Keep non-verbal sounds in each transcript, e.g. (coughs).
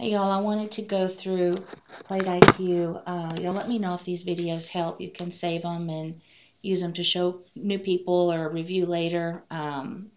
Hey y'all, I wanted to go through Plate IQ. Uh, y'all let me know if these videos help. You can save them and use them to show new people or review later. Um,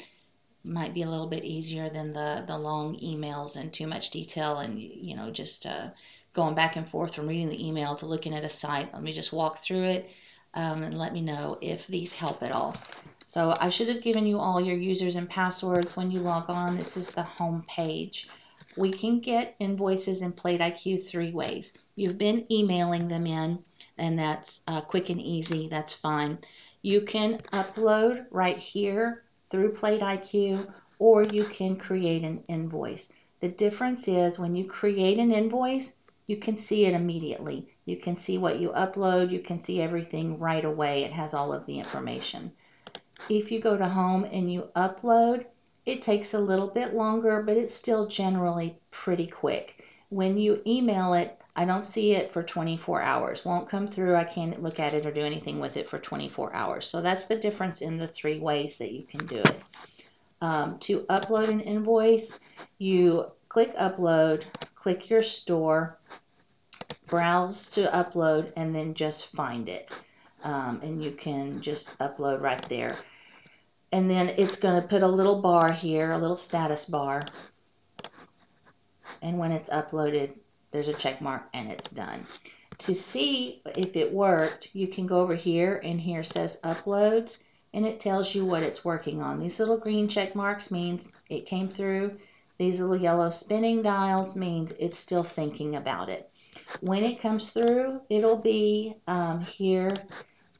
might be a little bit easier than the, the long emails and too much detail and, you know, just uh, going back and forth from reading the email to looking at a site. Let me just walk through it um, and let me know if these help at all. So I should have given you all your users and passwords when you log on. This is the home page. We can get invoices in Plate IQ three ways. You've been emailing them in, and that's uh, quick and easy. That's fine. You can upload right here through Plate IQ, or you can create an invoice. The difference is when you create an invoice, you can see it immediately. You can see what you upload, you can see everything right away. It has all of the information. If you go to home and you upload, it takes a little bit longer, but it's still generally pretty quick. When you email it, I don't see it for 24 hours. Won't come through. I can't look at it or do anything with it for 24 hours. So that's the difference in the three ways that you can do it. Um, to upload an invoice, you click upload, click your store, browse to upload, and then just find it. Um, and you can just upload right there. And then it's going to put a little bar here, a little status bar. And when it's uploaded, there's a check mark and it's done. To see if it worked, you can go over here and here says uploads and it tells you what it's working on. These little green check marks means it came through. These little yellow spinning dials means it's still thinking about it. When it comes through, it'll be um, here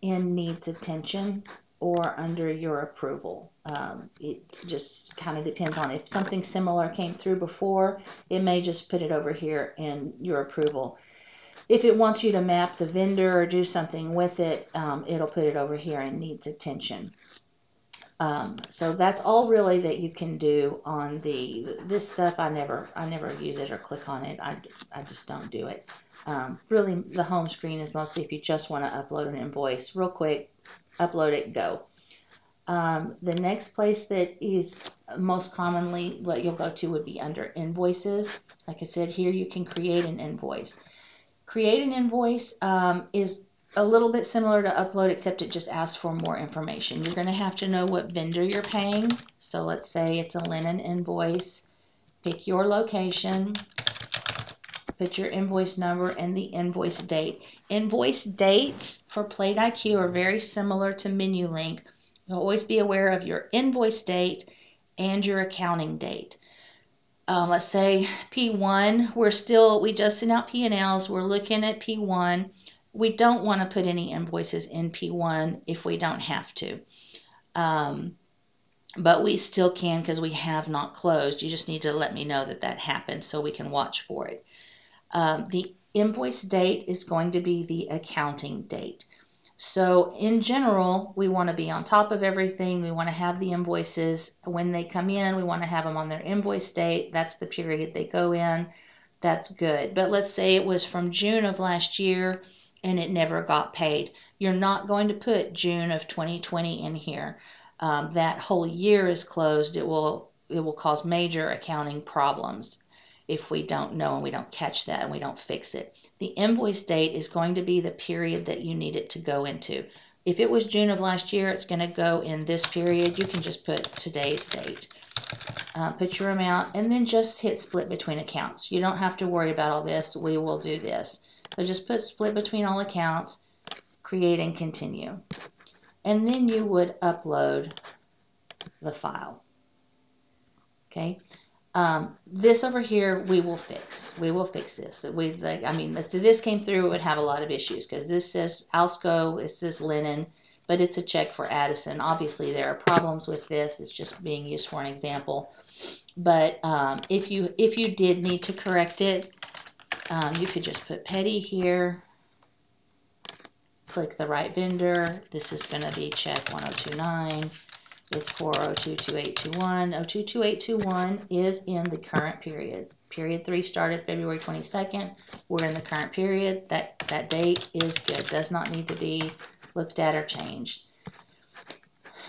in needs attention or under your approval. Um, it just kind of depends on if something similar came through before, it may just put it over here in your approval. If it wants you to map the vendor or do something with it, um, it'll put it over here and needs attention. Um, so that's all really that you can do on the this stuff. I never I never use it or click on it. I, I just don't do it. Um, really, the home screen is mostly if you just want to upload an invoice real quick, upload it, go. Um, the next place that is most commonly what you'll go to would be under invoices. Like I said, here you can create an invoice. Create an invoice um, is a little bit similar to upload, except it just asks for more information. You're going to have to know what vendor you're paying. So let's say it's a linen invoice. Pick your location, put your invoice number and the invoice date. Invoice dates for Plate IQ are very similar to MenuLink. You'll always be aware of your invoice date and your accounting date. Um, let's say P1, we're still, we just sent out P&Ls, we're looking at P1. We don't want to put any invoices in P1 if we don't have to. Um, but we still can because we have not closed. You just need to let me know that that happened so we can watch for it. Um, the invoice date is going to be the accounting date. So in general, we want to be on top of everything. We want to have the invoices when they come in. We want to have them on their invoice date. That's the period they go in. That's good. But let's say it was from June of last year and it never got paid. You're not going to put June of 2020 in here. Um, that whole year is closed. It will it will cause major accounting problems if we don't know and we don't catch that and we don't fix it. The invoice date is going to be the period that you need it to go into. If it was June of last year, it's going to go in this period. You can just put today's date. Uh, put your amount and then just hit split between accounts. You don't have to worry about all this. We will do this. So just put split between all accounts, create and continue. And then you would upload the file. Okay. Um, this over here, we will fix. We will fix this. We, like, I mean, if this came through, it would have a lot of issues because this says Alsco, it says linen, but it's a check for Addison. Obviously, there are problems with this. It's just being used for an example. But um, if you if you did need to correct it, um, you could just put petty here. Click the right vendor. This is going to be check 1029. It's 4022821. 022821 is in the current period. Period 3 started February 22nd. We're in the current period. That, that date is good. Does not need to be looked at or changed.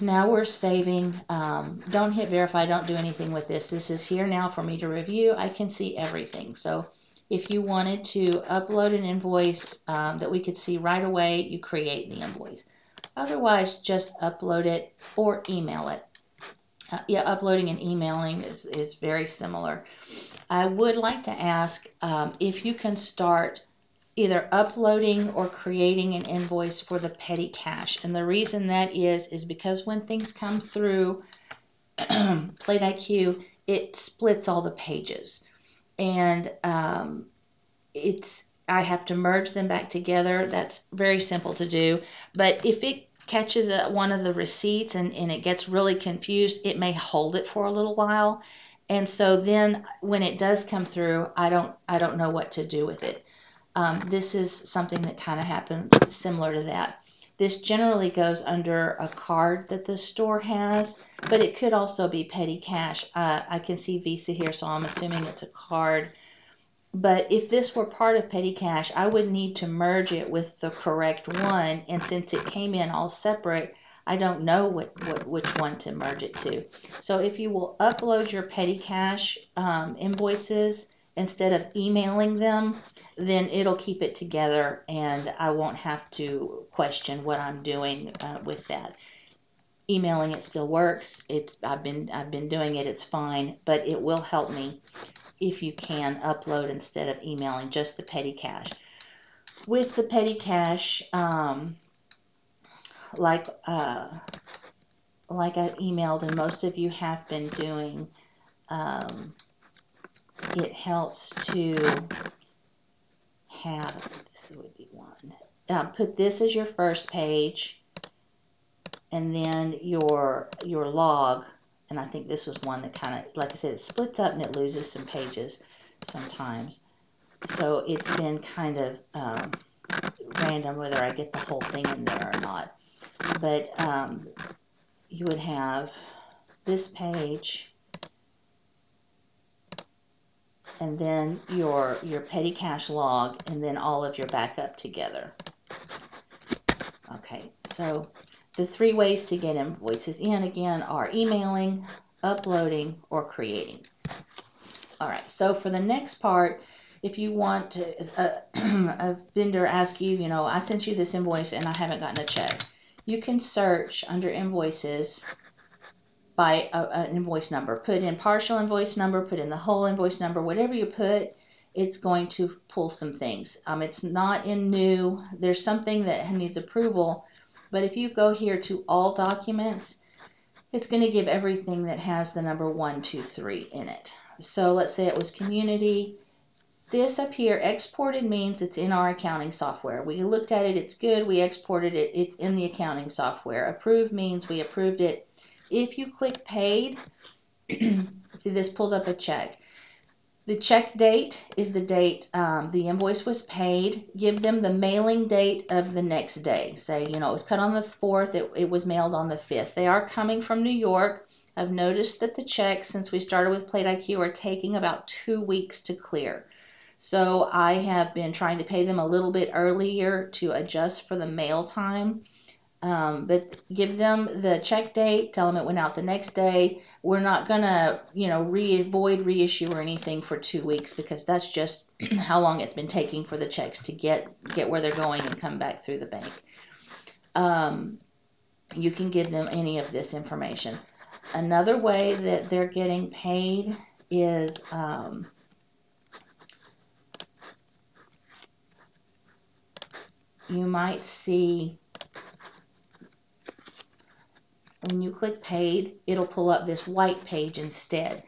now we're saving. Um, don't hit verify, don't do anything with this. This is here now for me to review. I can see everything. So if you wanted to upload an invoice um, that we could see right away, you create the invoice. Otherwise, just upload it or email it. Uh, yeah, uploading and emailing is, is very similar. I would like to ask um, if you can start either uploading or creating an invoice for the petty cash. And the reason that is, is because when things come through (clears throat) Plate IQ, it splits all the pages. And um, it's I have to merge them back together. That's very simple to do. But if it catches a, one of the receipts and, and it gets really confused, it may hold it for a little while. And so then when it does come through, I don't I don't know what to do with it. Um, this is something that kind of happened similar to that. This generally goes under a card that the store has, but it could also be petty cash. Uh, I can see Visa here, so I'm assuming it's a card. But if this were part of petty cash, I would need to merge it with the correct one. And since it came in all separate, I don't know what, what which one to merge it to. So if you will upload your petty cash um, invoices instead of emailing them, then it'll keep it together and I won't have to question what I'm doing uh, with that. Emailing it still works. It's I've been I've been doing it. It's fine, but it will help me if you can upload instead of emailing just the petty cash. With the petty cash, um, like uh, like I emailed and most of you have been doing, um, it helps to have, this would be one, um, put this as your first page and then your your log and I think this was one that kind of like I said it splits up and it loses some pages sometimes so it's been kind of um, random whether I get the whole thing in there or not but um, you would have this page and then your your petty cash log and then all of your backup together. Okay, so the three ways to get invoices in again are emailing, uploading, or creating. All right, so for the next part, if you want to, uh, (clears throat) a vendor ask you, you know, I sent you this invoice and I haven't gotten a check, you can search under invoices by a, an invoice number. Put in partial invoice number, put in the whole invoice number, whatever you put, it's going to pull some things. Um, it's not in new. There's something that needs approval, but if you go here to all documents, it's going to give everything that has the number one, two, three in it. So let's say it was community. This up here, exported means it's in our accounting software. We looked at it, it's good, we exported it, it's in the accounting software. Approved means we approved it, if you click paid, (clears throat) see this pulls up a check. The check date is the date um, the invoice was paid. Give them the mailing date of the next day. Say, you know, it was cut on the 4th, it, it was mailed on the 5th. They are coming from New York. I've noticed that the checks, since we started with Plate IQ, are taking about two weeks to clear. So I have been trying to pay them a little bit earlier to adjust for the mail time. Um, but give them the check date, tell them it went out the next day. We're not gonna, you know, re avoid reissue or anything for two weeks because that's just (clears throat) how long it's been taking for the checks to get get where they're going and come back through the bank. Um, you can give them any of this information. Another way that they're getting paid is um, you might see when you click paid, it'll pull up this white page instead.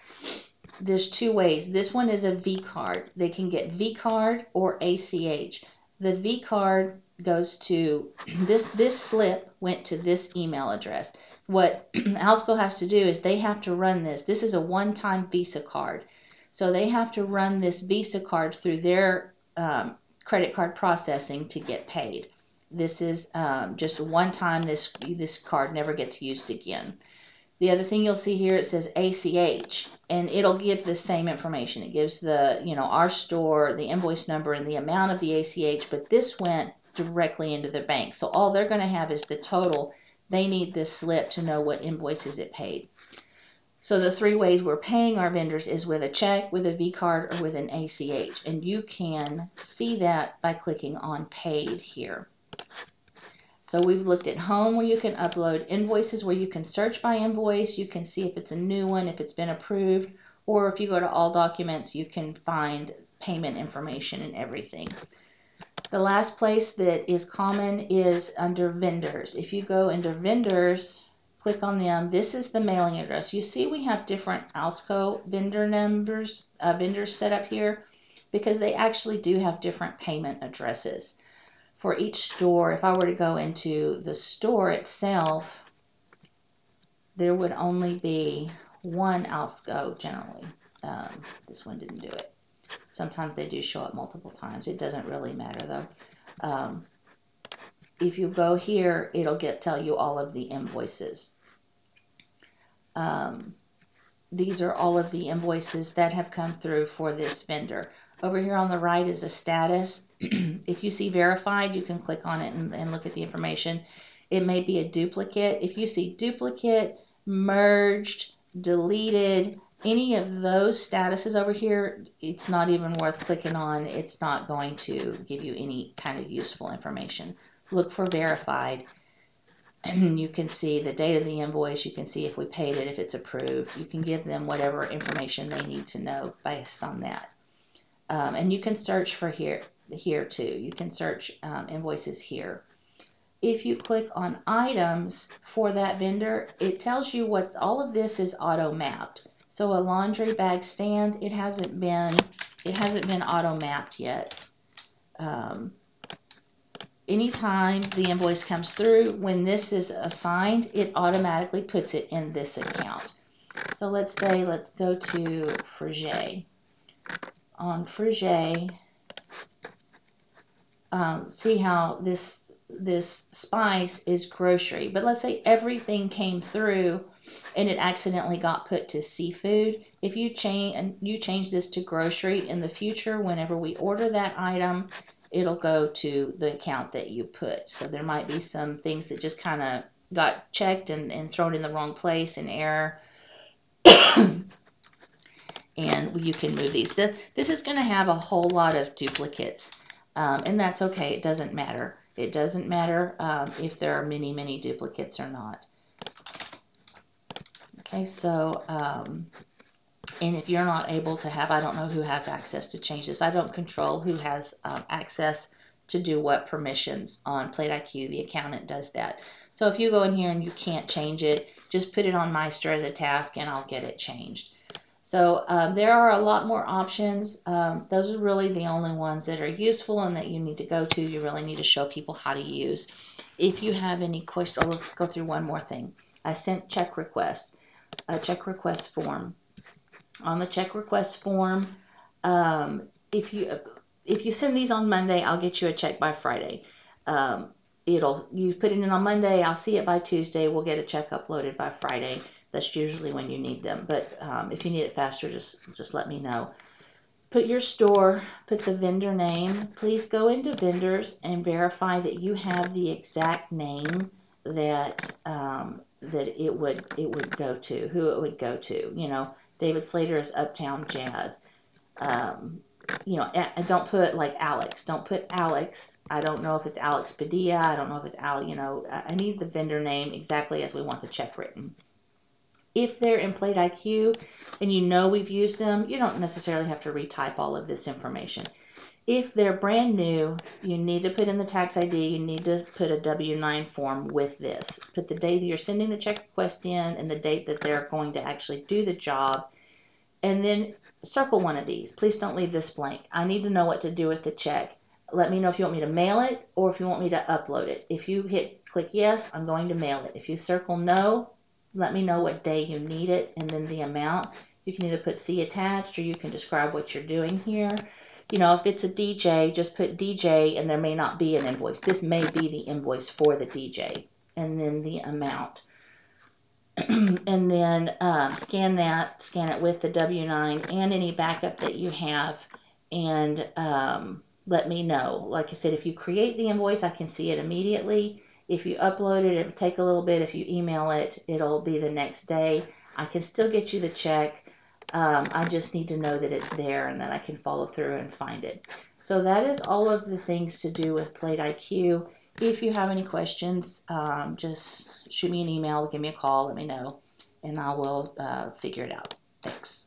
There's two ways. This one is a V card. They can get V card or ACH. The V card goes to this this slip went to this email address. What (clears throat) Alsco has to do is they have to run this. This is a one-time Visa card. So they have to run this Visa card through their um, credit card processing to get paid. This is um, just one time. This this card never gets used again. The other thing you'll see here it says ACH, and it'll give the same information. It gives the you know our store, the invoice number, and the amount of the ACH. But this went directly into the bank, so all they're going to have is the total They need this slip to know what invoices it paid. So the three ways we're paying our vendors is with a check, with a V card, or with an ACH. And you can see that by clicking on paid here. So we've looked at home where you can upload invoices where you can search by invoice. You can see if it's a new one, if it's been approved, or if you go to all documents, you can find payment information and everything. The last place that is common is under vendors. If you go under vendors, click on them, this is the mailing address. You see we have different Alsco vendor numbers, uh, vendors set up here because they actually do have different payment addresses for each store, if I were to go into the store itself, there would only be one Alsco generally. Um, this one didn't do it. Sometimes they do show up multiple times. It doesn't really matter though. Um, if you go here, it'll get tell you all of the invoices. Um, these are all of the invoices that have come through for this vendor. Over here on the right is the status. (clears throat) if you see verified, you can click on it and, and, look at the information. It may be a duplicate. If you see duplicate, merged, deleted, any of those statuses over here, it's not even worth clicking on. It's not going to give you any kind of useful information. Look for verified. (clears throat) You can see the date of the invoice. You can see if we paid it, if it's approved. You can give them whatever information they need to know based on that. Um, and you can search for here here too. You can search um, invoices here. If you click on items for that vendor, it tells you what's all of this is auto mapped. So a laundry bag stand, it hasn't been it hasn't been auto mapped yet. Um, anytime the invoice comes through, when this is assigned, it automatically puts it in this account. So let's say, let's go to Frigé on Frigé, um, see how this this spice is grocery. But let's say everything came through and it accidentally got put to seafood. If you change and you change this to grocery in the future, whenever we order that item, it'll go to the account that you put. So there might be some things that just kind of got checked and, and thrown in the wrong place in error (coughs) and you can move these. This is going to have a whole lot of duplicates, um, and that's okay. It doesn't matter. It doesn't matter um, if there are many, many duplicates or not. Okay, so, um, and if you're not able to have, I don't know who has access to change this. I don't control who has um, access to do what permissions on Plate IQ. The accountant does that. So if you go in here and you can't change it, just put it on Meister as a task and I'll get it changed. So um, there are a lot more options. Um, those are really the only ones that are useful and that you need to go to. You really need to show people how to use. If you have any questions, oh, let's go through one more thing. I sent check requests, a check request form. On the check request form, um, if you if you send these on Monday, I'll get you a check by Friday. Um, it'll you put it in on Monday, I'll see it by Tuesday. We'll get a check uploaded by Friday. That's usually when you need them. But um, if you need it faster, just just let me know. Put your store, put the vendor name. Please go into vendors and verify that you have the exact name that um, that it would it would go to, who it would go to. You know, David Slater is Uptown Jazz. Um, you know, don't put like Alex. Don't put Alex. I don't know if it's Alex Padilla. I don't know if it's Al. You know, I need the vendor name exactly as we want the check written if they're in Plate IQ and you know we've used them, you don't necessarily have to retype all of this information. If they're brand new, you need to put in the tax ID, you need to put a W-9 form with this. Put the date that you're sending the check request in and the date that they're going to actually do the job. And then circle one of these. Please don't leave this blank. I need to know what to do with the check. Let me know if you want me to mail it or if you want me to upload it. If you hit click yes, I'm going to mail it. If you circle no, let me know what day you need it and then the amount. You can either put C attached or you can describe what you're doing here. You know, if it's a DJ, just put DJ and there may not be an invoice. This may be the invoice for the DJ and then the amount. (clears throat) and then uh, scan that, scan it with the W9 and any backup that you have and um, let me know. Like I said, if you create the invoice, I can see it immediately If you upload it, it'll take a little bit. If you email it, it'll be the next day. I can still get you the check. Um, I just need to know that it's there and that I can follow through and find it. So that is all of the things to do with Plate IQ. If you have any questions, um, just shoot me an email, give me a call, let me know, and I will uh, figure it out. Thanks.